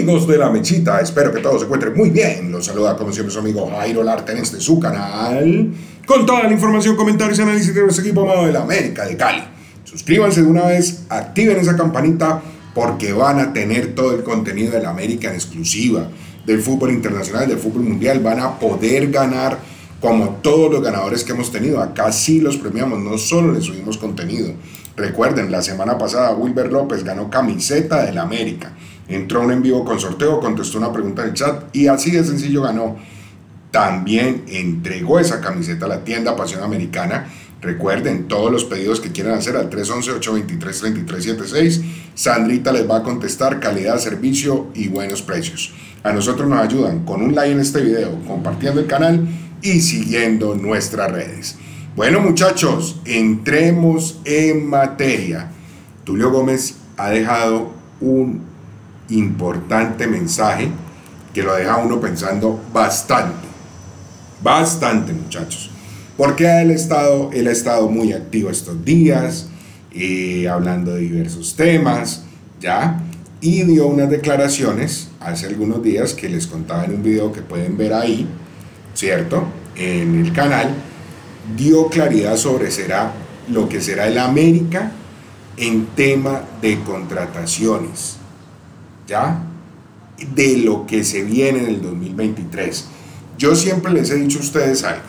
Amigos de la Mechita, espero que todos se encuentren muy bien. Los saluda como siempre su amigo Jairo Larte en este su canal. Con toda la información, comentarios y análisis de nuestro equipo amado de la América de Cali. Suscríbanse de una vez, activen esa campanita porque van a tener todo el contenido de la América en exclusiva, del fútbol internacional, del fútbol mundial. Van a poder ganar como todos los ganadores que hemos tenido. Acá sí los premiamos, no solo les subimos contenido. Recuerden, la semana pasada Wilber López ganó camiseta del América. Entró un en vivo con sorteo, contestó una pregunta en el chat y así de sencillo ganó. También entregó esa camiseta a la tienda Pasión Americana. Recuerden, todos los pedidos que quieran hacer al 311-823-3376. Sandrita les va a contestar calidad, servicio y buenos precios. A nosotros nos ayudan con un like en este video, compartiendo el canal y siguiendo nuestras redes. Bueno muchachos, entremos en materia. Tulio Gómez ha dejado un importante mensaje que lo deja uno pensando bastante, bastante muchachos. Porque él, estado, él ha estado muy activo estos días, eh, hablando de diversos temas, ¿ya? Y dio unas declaraciones hace algunos días que les contaba en un video que pueden ver ahí, ¿cierto? En el canal, dio claridad sobre será lo que será el América en tema de contrataciones, ¿ya? De lo que se viene en el 2023. Yo siempre les he dicho a ustedes algo.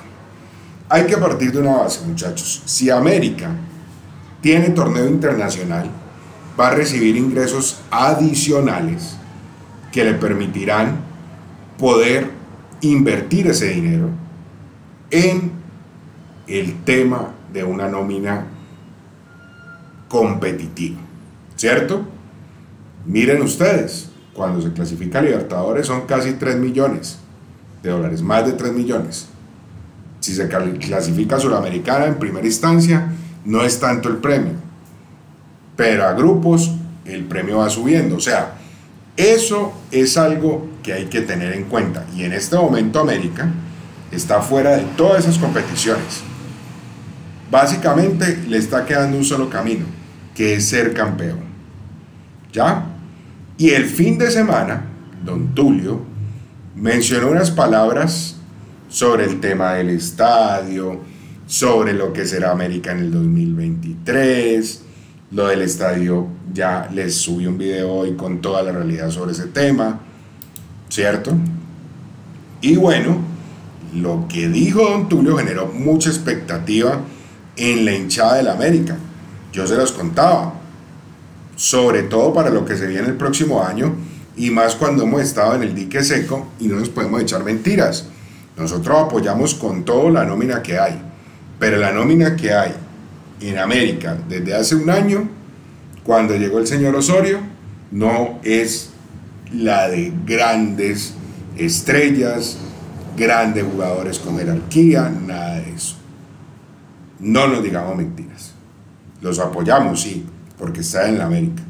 Hay que partir de una base, muchachos. Si América tiene torneo internacional, va a recibir ingresos adicionales que le permitirán poder invertir ese dinero en el tema de una nómina competitiva, ¿cierto? Miren ustedes, cuando se clasifica a Libertadores son casi 3 millones de dólares, más de 3 millones. Si se clasifica a Sudamericana en primera instancia, no es tanto el premio, pero a grupos el premio va subiendo. O sea, eso es algo que hay que tener en cuenta. Y en este momento América está fuera de todas esas competiciones. Básicamente le está quedando un solo camino, que es ser campeón. ¿Ya? Y el fin de semana, don Tulio mencionó unas palabras sobre el tema del estadio, sobre lo que será América en el 2023, lo del estadio, ya les subí un video hoy con toda la realidad sobre ese tema, ¿cierto? Y bueno, lo que dijo don Tulio generó mucha expectativa en la hinchada del América. Yo se los contaba, sobre todo para lo que se viene el próximo año y más cuando hemos estado en el dique seco y no nos podemos echar mentiras. Nosotros apoyamos con todo la nómina que hay, pero la nómina que hay en América desde hace un año, cuando llegó el señor Osorio, no es la de grandes estrellas, grandes jugadores con jerarquía, nada de eso. No nos digamos mentiras. Los apoyamos, sí, porque está en la América.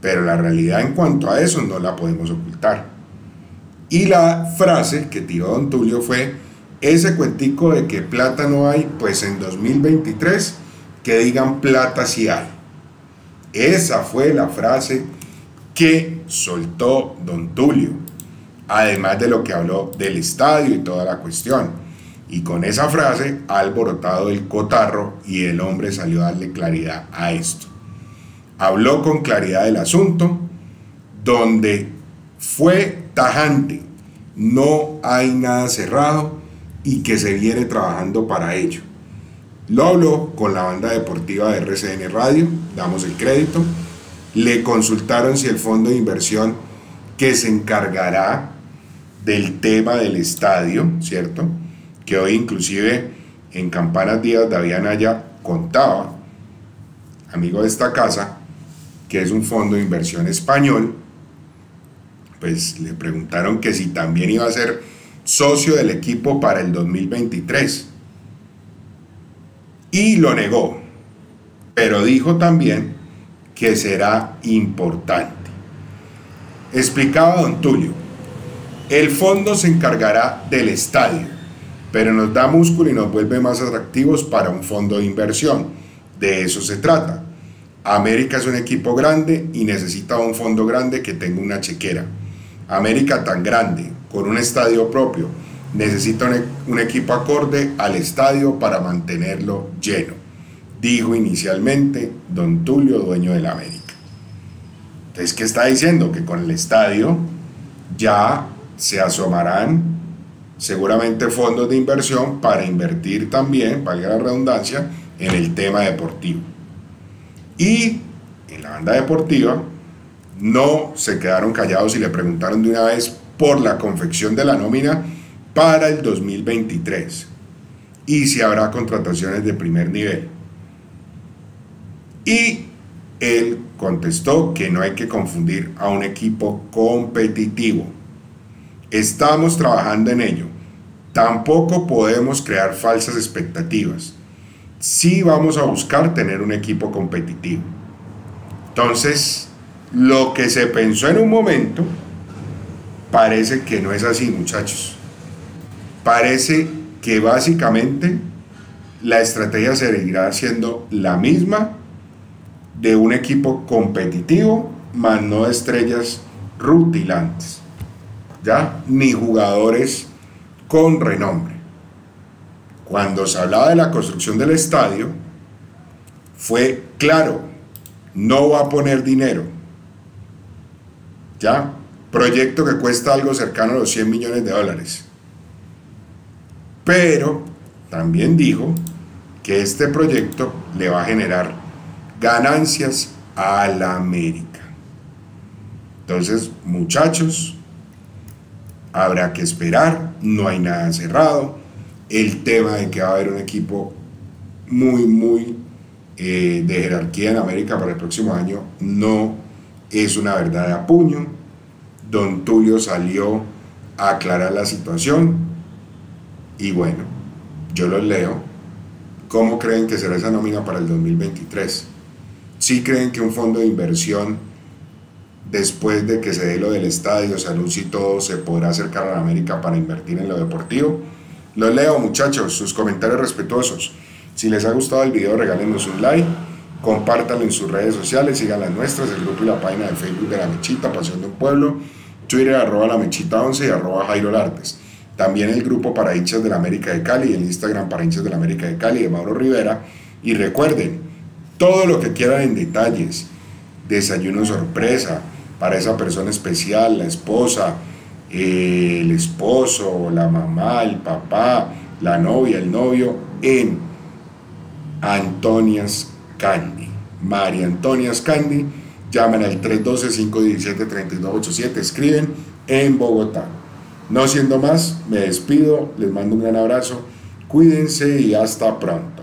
Pero la realidad en cuanto a eso no la podemos ocultar. Y la frase que tiró Don Tulio fue, ese cuentico de que plata no hay, pues en 2023 que digan plata si hay. Esa fue la frase que soltó Don Tulio, además de lo que habló del estadio y toda la cuestión. Y con esa frase ha alborotado el cotarro y el hombre salió a darle claridad a esto. Habló con claridad del asunto, donde fue tajante, no hay nada cerrado y que se viene trabajando para ello. Lo habló con la banda deportiva de RCN Radio, damos el crédito. Le consultaron si el fondo de inversión que se encargará del tema del estadio, ¿cierto? que hoy inclusive en Campanas Díaz David Anaya contaba, amigo de esta casa, que es un fondo de inversión español, pues le preguntaron que si también iba a ser socio del equipo para el 2023. Y lo negó, pero dijo también que será importante. Explicaba don Tulio, el fondo se encargará del estadio, pero nos da músculo y nos vuelve más atractivos para un fondo de inversión. De eso se trata. América es un equipo grande y necesita un fondo grande que tenga una chequera. América tan grande, con un estadio propio, necesita un, equipo acorde al estadio para mantenerlo lleno, dijo inicialmente don Tulio, dueño de la América. Entonces, ¿qué está diciendo? Que con el estadio ya se asomarán seguramente fondos de inversión para invertir también, valga la redundancia, en el tema deportivo. Y en la banda deportiva no se quedaron callados y le preguntaron de una vez por la confección de la nómina para el 2023 y si habrá contrataciones de primer nivel. Y él contestó que no hay que confundir a un equipo competitivo. Estamos trabajando en ello. Tampoco podemos crear falsas expectativas. Sí vamos a buscar tener un equipo competitivo. Entonces, lo que se pensó en un momento parece que no es así, muchachos. Parece que básicamente la estrategia seguirá siendo la misma de un equipo competitivo, más no estrellas rutilantes, ¿ya? Ni jugadores con renombre. Cuando se hablaba de la construcción del estadio, fue claro, no va a poner dinero, ¿ya? Proyecto que cuesta algo cercano a los 100 millones de dólares. Pero también dijo que este proyecto le va a generar ganancias a la América. Entonces, muchachos, habrá que esperar, no hay nada cerrado. El tema de que va a haber un equipo muy, muy eh, de jerarquía en América para el próximo año no es una verdad de apuño. Don Tulio salió a aclarar la situación y bueno, yo los leo. ¿Cómo creen que será esa nómina para el 2023? ¿Sí creen que un fondo de inversión, después de que se dé lo del estadio, se anuncie todo, se podrá acercar a América para invertir en lo deportivo? Los leo, muchachos, sus comentarios respetuosos. Si les ha gustado el video, regálenos un like, compártanlo en sus redes sociales, sigan las nuestras, el grupo y la página de Facebook de La Mechita, Pasión de un Pueblo, Twitter arroba La Mechita 11 y arroba Jairo Lartes. También el grupo para hinchas de la América de Cali, el Instagram para hinchas de la América de Cali de Mauro Rivera. Y recuerden, todo lo que quieran en detalles, desayuno sorpresa para esa persona especial, la esposa, el esposo, la mamá, el papá, la novia, el novio, en Antonias Candy. María Antonias Candy, llaman al 312-517-3287, escriben en Bogotá. No siendo más, me despido, les mando un gran abrazo, cuídense y hasta pronto.